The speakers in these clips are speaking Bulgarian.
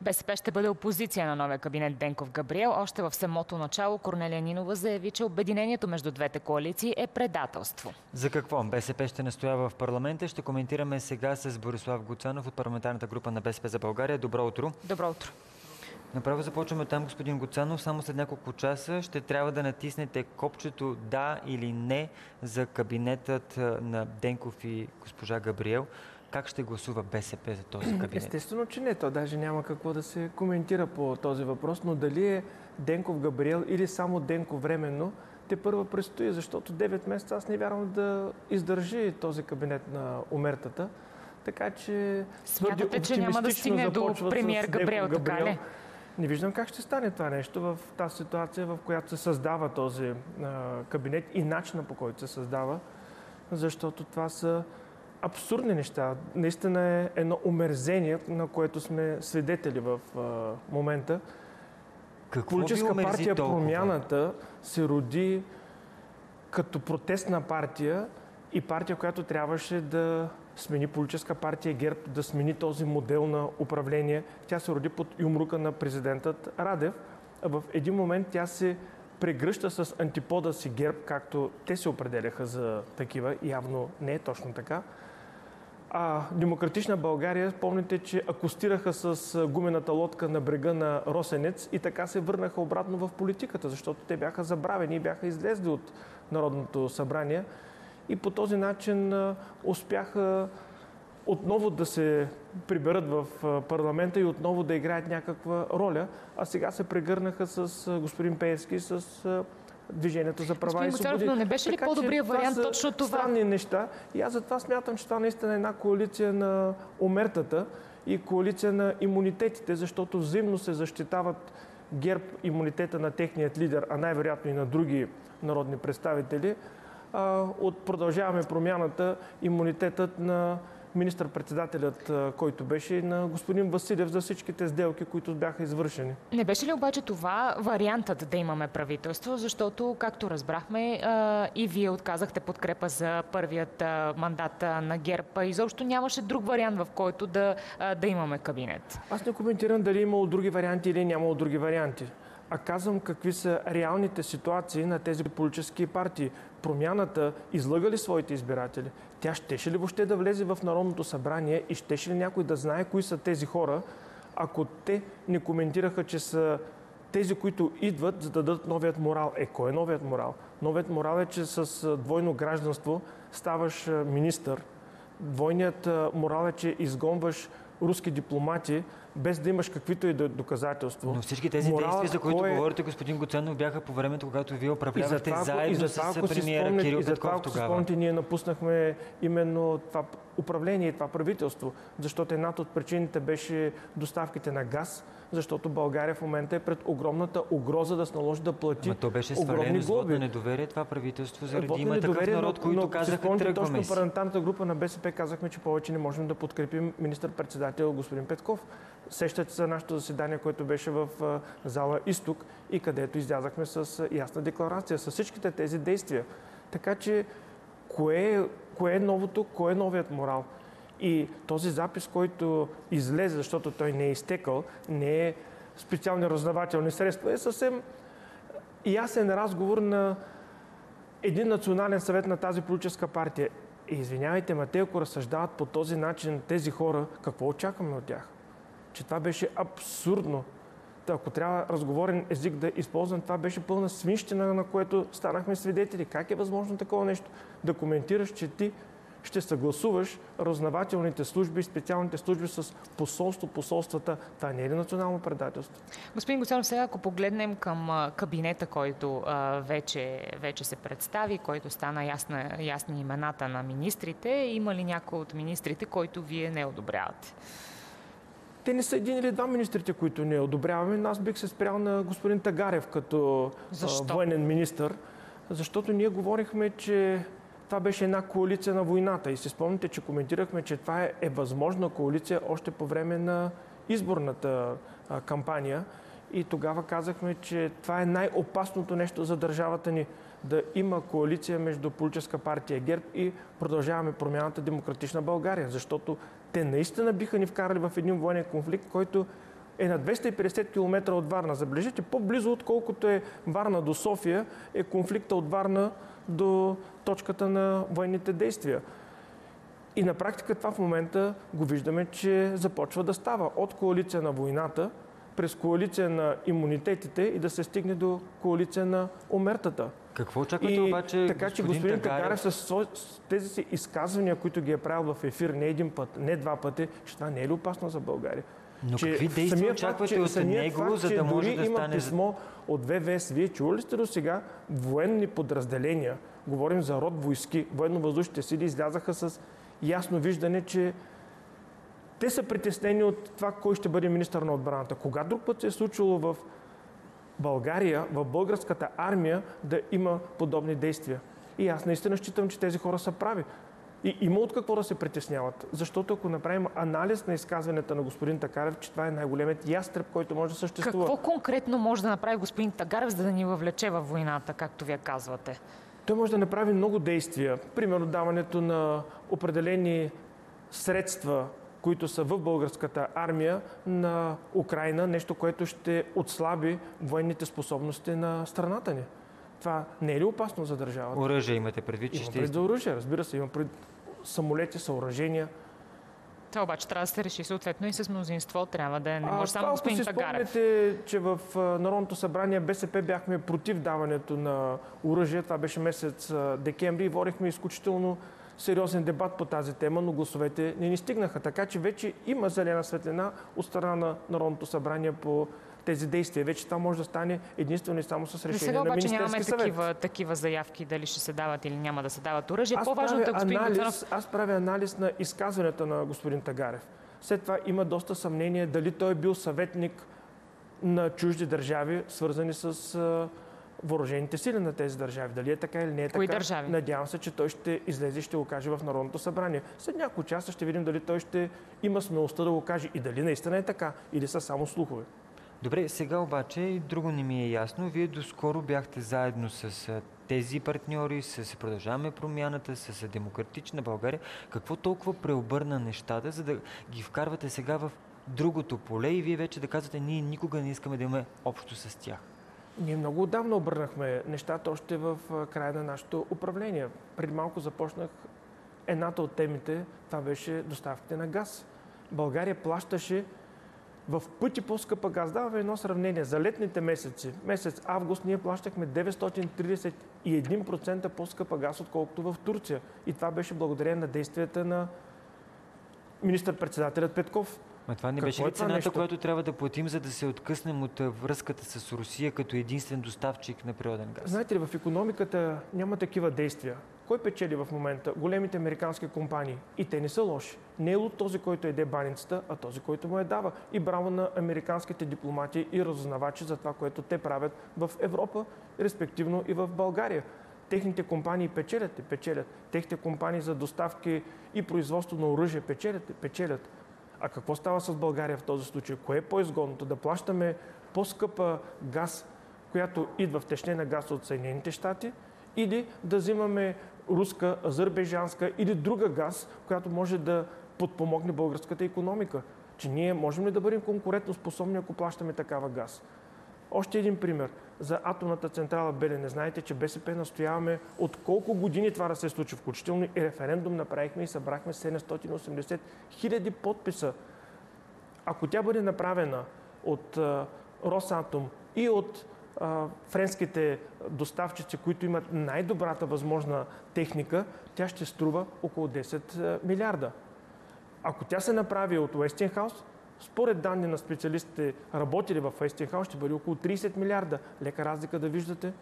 БСП ще бъде опозиция на новия кабинет Денков Габриел. Още в самото начало Корнелия Нинова заяви, че обединението между двете коалиции е предателство. За какво БСП ще настоява в парламента? Ще коментираме сега с Борислав Гуцанов от парламентарната група на БСП за България. Добро утро! Добро утро! Направо започваме там, господин Гоцанов. Само след няколко часа ще трябва да натиснете копчето да или не за кабинетът на Денков и госпожа Габриел. Как ще гласува БСП за този кабинет? Естествено, че не. То даже няма какво да се коментира по този въпрос, но дали е Денков Габриел или само Денков временно, те първа предстои, защото 9 месеца аз не вярвам да издържи този кабинет на умертата. Така че Смятате, че няма да стигне до премиер Габриел, така ли? Не виждам как ще стане това нещо в тази ситуация, в която се създава този а, кабинет и начина по който се създава, защото това са абсурдни неща. Наистина е едно умерзение, на което сме свидетели в а, момента. Какво Политическа партия толкова? Промяната се роди като протестна партия и партия, която трябваше да смени политическа партия ГЕРБ, да смени този модел на управление. Тя се роди под юмрука на президентът Радев. А в един момент тя се прегръща с антипода си ГЕРБ, както те се определяха за такива. Явно не е точно така. А Демократична България, помните, че акустираха с гумената лодка на брега на Росенец и така се върнаха обратно в политиката, защото те бяха забравени и бяха излезли от Народното събрание. И по този начин успяха отново да се приберат в парламента и отново да играят някаква роля, а сега се прегърнаха с господин Пеевски, с Движението за права Господин и свободи. но не беше ли по-добрия вариант това точно това? странни неща и аз затова смятам, че това наистина е една коалиция на омертата и коалиция на имунитетите, защото взаимно се защитават ГЕРБ имунитета на техният лидер, а най-вероятно и на други народни представители, от продължаваме промяната имунитетът на министър-председателят, който беше на господин Василев за всичките сделки, които бяха извършени. Не беше ли обаче това вариантът да имаме правителство, защото, както разбрахме, и вие отказахте подкрепа за първият мандат на ГЕРБ. Изобщо нямаше друг вариант, в който да, да имаме кабинет. Аз не коментирам дали е имало други варианти или нямало други варианти а казвам какви са реалните ситуации на тези политически партии. Промяната излъга ли своите избиратели? Тя щеше ли въобще да влезе в Народното събрание и щеше ли някой да знае кои са тези хора, ако те не коментираха, че са тези, които идват, за да дадат новият морал. Е, кой е новият морал? Новият морал е, че с двойно гражданство ставаш министър. Двойният морал е, че изгонваш руски дипломати, без да имаш каквито и доказателства. Но всички тези Моралът, действия, за които е... говорите, господин Гоценов, бяха по времето, когато вие управлявахте това, заедно с премиера Кирил Петков тогава. И спомните, ние напуснахме именно това управление и това правителство, защото едната от причините беше доставките на газ, защото България в момента е пред огромната угроза да се наложи да плати Ама то беше свалено с на недоверие това правителство, заради има такъв народ, които казаха тръгваме точно парламентарната група на БСП казахме, че повече не можем да подкрепим министър-председател господин Петков. Сещате се нашето заседание, което беше в зала Изток и където излязахме с ясна декларация с всичките тези действия. Така че, кое кое е новото, кое е новият морал? И този запис, който излезе, защото той не е изтекал, не е специални разузнавателни средства, е съвсем ясен разговор на един национален съвет на тази политическа партия. И извинявайте, ма те ако разсъждават по този начин тези хора, какво очакваме от тях? Че това беше абсурдно. Ако трябва разговорен език да използвам, това беше пълна свинщина, на което станахме свидетели. Как е възможно такова нещо? Да коментираш, че ти ще съгласуваш разузнавателните служби, специалните служби с посолство, посолствата. Това не е ли национално предателство? Господин Гуцанов, сега ако погледнем към кабинета, който а, вече, вече се представи, който стана ясна, ясни имената на министрите, има ли някой от министрите, който вие не одобрявате? Те не са един или два министрите, които не одобряваме. Аз бих се спрял на господин Тагарев като Защо? военен министр, защото ние говорихме, че това беше една коалиция на войната. И си спомните, че коментирахме, че това е, е възможна коалиция още по време на изборната а, кампания. И тогава казахме, че това е най-опасното нещо за държавата ни да има коалиция между политическа партия ГЕРБ и продължаваме промяната Демократична България, защото те наистина биха ни вкарали в един военен конфликт, който е на 250 км от Варна. Забележите, по-близо отколкото е Варна до София, е конфликта от Варна до точката на военните действия. И на практика това в момента го виждаме, че започва да става от коалиция на войната, през коалиция на имунитетите и да се стигне до коалиция на омертата. Какво очаквате обаче, така, че господин Тагарев с, тези си изказвания, които ги е правил в ефир не един път, не два пъти, че това не е ли опасно за България? Но че какви действия очаквате от него, факт, за да може да има стане... писмо от ВВС. Вие чували сте до сега военни подразделения, говорим за род войски, военно-въздушните сили излязаха с ясно виждане, че те са притеснени от това, кой ще бъде министър на отбраната. Кога друг път се е случило в България, в българската армия да има подобни действия? И аз наистина считам, че тези хора са прави. И има от какво да се притесняват. Защото ако направим анализ на изказването на господин Такарев, че това е най-големият ястреб, който може да съществува. Какво конкретно може да направи господин Тагарев, за да ни въвлече в войната, както вие казвате? Той може да направи много действия. Примерно даването на определени средства, които са в българската армия на Украина, нещо, което ще отслаби военните способности на страната ни. Това не е ли опасно за държавата? Оръжие имате предвид, че има ще... Пред за оръжие, разбира се. Има пред самолети, съоръжения. Това обаче трябва да се реши съответно и с мнозинство. Трябва да е, не може само господин Тагарев. Спомняте, че в Народното събрание БСП бяхме против даването на оръжие. Това беше месец декември и водихме изключително сериозен дебат по тази тема, но гласовете не ни стигнаха. Така че вече има зелена светлина от страна на Народното събрание по тези действия. Вече това може да стане единствено и само с решение сега, на Министерски нямаме съвет. Такива, такива заявки дали ще се дават или няма да се дават оръжие. По-важното е господин анализ, Аз правя анализ на изказването на господин Тагарев. След това има доста съмнение дали той е бил съветник на чужди държави, свързани с въоръжените сили на тези държави. Дали е така или не е Кои така. държави? Надявам се, че той ще излезе и ще го каже в Народното събрание. След няколко часа ще видим дали той ще има смелостта да го каже и дали наистина е така или са само слухове. Добре, сега обаче и друго не ми е ясно. Вие доскоро бяхте заедно с тези партньори, с Продължаваме промяната, с Демократична България. Какво толкова преобърна нещата, за да ги вкарвате сега в другото поле и вие вече да казвате, ние никога не искаме да имаме общо с тях? Ние много отдавна обърнахме нещата още в края на нашето управление. Преди малко започнах едната от темите, това беше доставките на газ. България плащаше в пъти по-скъпа газ. Даваме едно сравнение. За летните месеци, месец август, ние плащахме 931% по-скъпа газ, отколкото в Турция. И това беше благодарение на действията на министър-председателят Петков. Ма това не Какво беше ли е цената, нещо? която трябва да платим, за да се откъснем от връзката с Русия като единствен доставчик на природен газ? Знаете ли, в економиката няма такива действия. Кой печели в момента? Големите американски компании. И те не са лоши. Не е от този, който еде баницата, а този, който му я дава. И браво на американските дипломати и разузнавачи за това, което те правят в Европа, респективно и в България. Техните компании печелят, печелят. Техните компании за доставки и производство на оръжие печелят, печелят. А какво става с България в този случай? Кое е по-изгодното? Да плащаме по-скъпа газ, която идва в течнена газ от Съединените щати, или да взимаме руска, азербайджанска или друга газ, която може да подпомогне българската економика. Че ние можем ли да бъдем конкурентно способни, ако плащаме такава газ? Още един пример. За атомната централа Белене. Знаете, че БСП настояваме от колко години това да се случи. Включително и референдум направихме и събрахме 780 хиляди подписа. Ако тя бъде направена от Росатом и от френските доставчици, които имат най-добрата възможна техника, тя ще струва около 10 милиарда. Ако тя се направи от Westinghouse, според данни на специалистите, работили в Westinghouse, ще бъде около 30 милиарда. Лека разлика да виждате,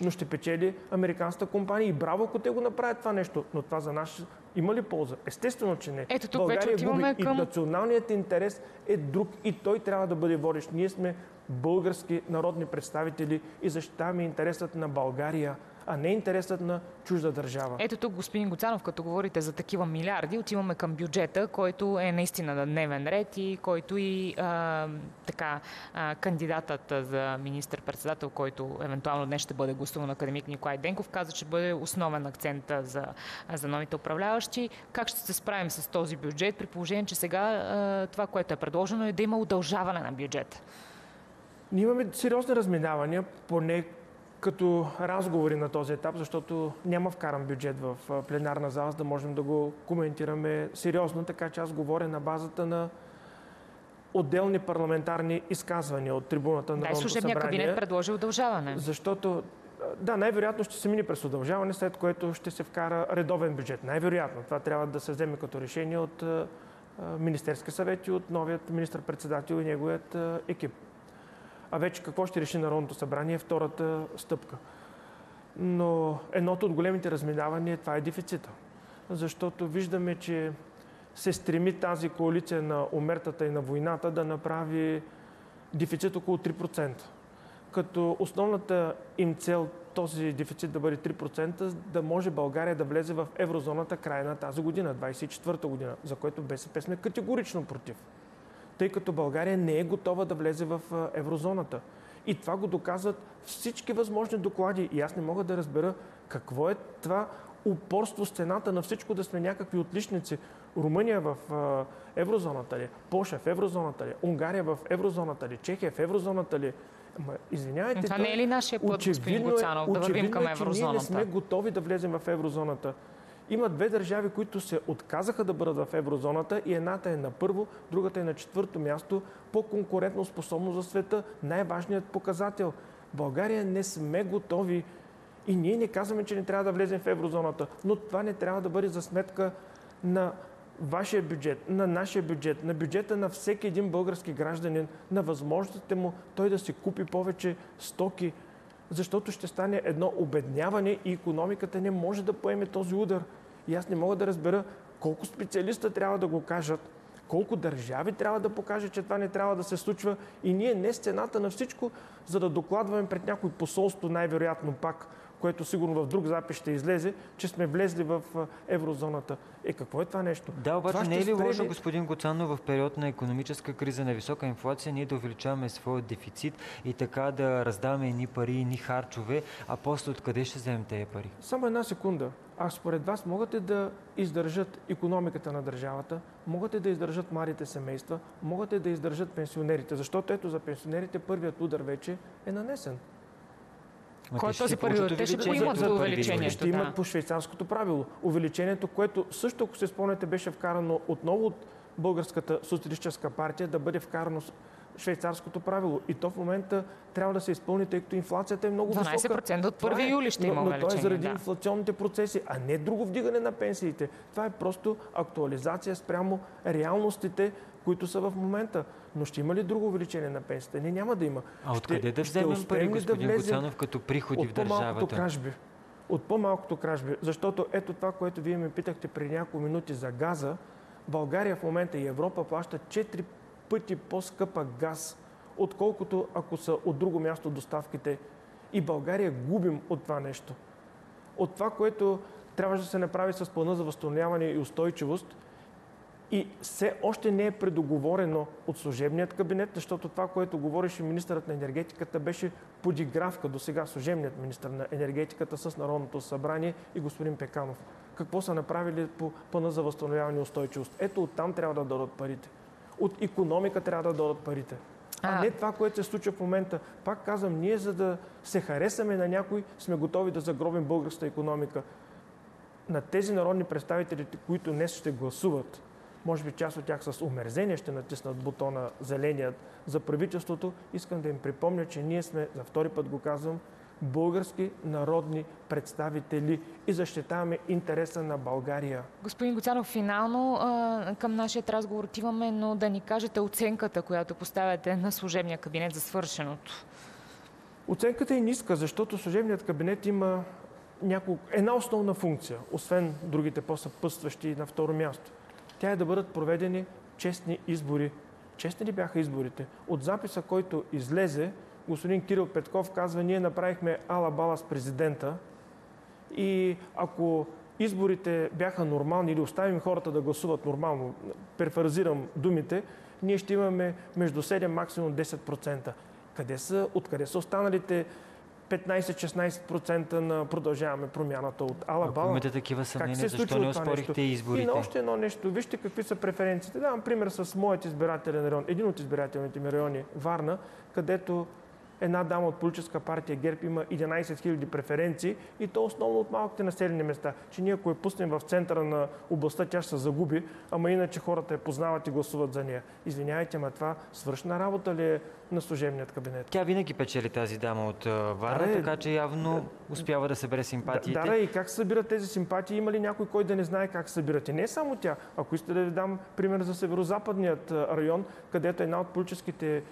но ще печели американската компания. И браво, ако те го направят това нещо. Но това за нас има ли полза? Естествено, че не. Ето тук България вече отиваме към... И националният интерес е друг и той трябва да бъде водещ. Ние сме български народни представители и защитаваме интересът на България, а не интересът на чужда държава. Ето тук, господин Гоцанов, като говорите за такива милиарди, отиваме към бюджета, който е наистина на дневен ред и който и а, така кандидатът за министър-председател, който евентуално днес ще бъде гласуван академик Николай Денков, каза, че бъде основен акцент за, за новите управляващи. Как ще се справим с този бюджет, при положение, че сега това, което е предложено е да има удължаване на бюджета? Ние имаме сериозни разминавания, поне като разговори на този етап, защото няма вкаран бюджет в пленарна зала, за да можем да го коментираме сериозно, така че аз говоря на базата на отделни парламентарни изказвания от трибуната на Народното събрание. служебният кабинет предложи удължаване. Защото, да, най-вероятно ще се мине през удължаване, след което ще се вкара редовен бюджет. Най-вероятно. Това трябва да се вземе като решение от Министерски съвет и от новият министр-председател и неговият екип. А вече какво ще реши Народното събрание е втората стъпка. Но едното от големите разминавания това е дефицита. Защото виждаме, че се стреми тази коалиция на умертата и на войната да направи дефицит около 3%. Като основната им цел този дефицит да бъде 3%, да може България да влезе в еврозоната края на тази година, 24-та година, за което БСП сме категорично против тъй като България не е готова да влезе в еврозоната. И това го доказват всички възможни доклади. И аз не мога да разбера какво е това упорство с цената на всичко да сме някакви отличници. Румъния в еврозоната ли? Польша в еврозоната ли? Унгария в еврозоната ли? Чехия в еврозоната ли? Ама, извинявайте, това не е ли нашия път, господин Гоцанов, да вървим към еврозоната? Е, че ние не сме готови да влезем в еврозоната. Има две държави, които се отказаха да бъдат в еврозоната и едната е на първо, другата е на четвърто място по конкурентно способност за света. Най-важният показател. България не сме готови и ние не казваме, че не трябва да влезем в еврозоната, но това не трябва да бъде за сметка на вашия бюджет, на нашия бюджет, на бюджета на всеки един български гражданин, на възможностите му той да си купи повече стоки, защото ще стане едно обедняване и економиката не може да поеме този удар. И аз не мога да разбера колко специалиста трябва да го кажат, колко държави трябва да покажат, че това не трябва да се случва и ние не сцената на всичко, за да докладваме пред някой посолство, най-вероятно пак което сигурно в друг запис ще излезе, че сме влезли в еврозоната. Е, какво е това нещо? Да, обаче това не е ли лошо, господин Гоцанов, в период на економическа криза, на висока инфлация, ние да увеличаваме своя дефицит и така да раздаваме ни пари, ни харчове, а после откъде ще вземем тези пари? Само една секунда. А според вас могат ли да издържат економиката на държавата, могат ли да издържат младите семейства, могат ли да издържат пенсионерите? Защото ето за пенсионерите първият удар вече е нанесен. Кой е този първи? Те ще имат за увеличението. Ще имат по швейцарското правило. Увеличението, което също, ако се спомняте, беше вкарано отново от Българската социалистическа партия, да бъде вкарано швейцарското правило. И то в момента трябва да се изпълни, тъй като инфлацията е много 12% висока. 12% от 1 е, юли ще има но, но това е заради да. инфлационните процеси, а не друго вдигане на пенсиите. Това е просто актуализация спрямо реалностите, които са в момента. Но ще има ли друго увеличение на пенсията? Не, няма да има. А откъде да вземем пари, господин да Гоцанов, като приходи в държавата? Кражби. От по-малкото кражби. Защото ето това, което вие ме питахте преди няколко минути за газа, България в момента и Европа плаща 4 пъти по-скъпа газ, отколкото ако са от друго място доставките. И България губим от това нещо. От това, което трябваше да се направи с плана за възстановяване и устойчивост, и все още не е предоговорено от служебният кабинет, защото това, което говореше министърът на енергетиката, беше подигравка до сега служебният министр на енергетиката с Народното събрание и господин Пеканов. Какво са направили по плана за възстановяване и устойчивост? Ето оттам трябва да дадат парите. От економика трябва да дадат парите. А, а не това, което се случва в момента. Пак казвам, ние за да се харесаме на някой, сме готови да загробим българската економика. На тези народни представители, които днес ще гласуват, може би част от тях с умерзение ще натиснат бутона зеленият за правителството, искам да им припомня, че ние сме, за втори път го казвам, български народни представители и защитаваме интереса на България. Господин Гоцанов, финално към нашия разговор отиваме, но да ни кажете оценката, която поставяте на служебния кабинет за свършеното. Оценката е ниска, защото служебният кабинет има няколко, една основна функция, освен другите по-съпътстващи на второ място – тя е да бъдат проведени честни избори. Честни ли бяха изборите? От записа, който излезе, господин Кирил Петков казва, ние направихме ала-бала с президента и ако изборите бяха нормални или оставим хората да гласуват нормално, перфразирам думите, ние ще имаме между 7, максимум 10%. Къде са, откъде са останалите 15-16% на продължаваме промяната от Ако Алабала? имате такива съмнения, се защо не успорихте нещо? И изборите? на още едно нещо. Вижте какви са преференциите. Давам пример с моят избирателен район. Един от избирателните ми райони, Варна, където една дама от политическа партия ГЕРБ има 11 000 преференции и то основно от малките населени места. Че ние ако я пуснем в центъра на областта, тя ще се загуби, ама иначе хората я познават и гласуват за нея. Извинявайте, ма това свършна работа ли е на служебният кабинет? Тя винаги печели тази дама от Варна, Да, така че явно успява да събере симпатиите. Да, да, и как събират тези симпатии? Има ли някой, който да не знае как събират? И не само тя. Ако искате да ви дам пример за северо-западният район, където една от политическите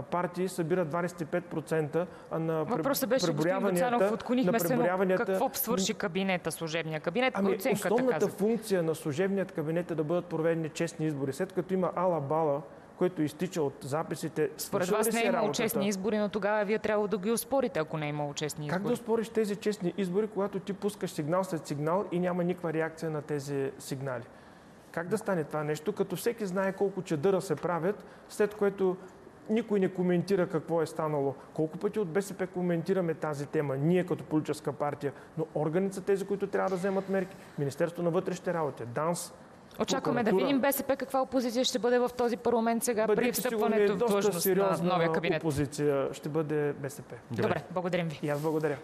партии събира 25%, а на Въпросът беше, господин преброяванията- Гоцанов, отклонихме се, но преброяванията- какво свърши кабинета, служебния кабинет, Ами, основната функция на служебният кабинет е да бъдат проведени честни избори. След като има ала бала, който изтича от записите, Според вас не е имало честни избори, но тогава вие трябва да ги успорите, ако не е имало честни Как да избори. успориш тези честни избори, когато ти пускаш сигнал след сигнал и няма никаква реакция на тези сигнали? Как да стане това нещо, като всеки знае колко чедъра се правят, след което никой не коментира какво е станало. Колко пъти от БСП коментираме тази тема, ние като политическа партия, но органите са тези, които трябва да вземат мерки. Министерство на вътрешните работи, ДАНС, Очакваме да видим БСП каква опозиция ще бъде в този парламент сега при бъдете сигурни, встъпването в доста длъжност на новия кабинет. опозиция ще бъде БСП. Добре, благодарим ви. И аз благодаря.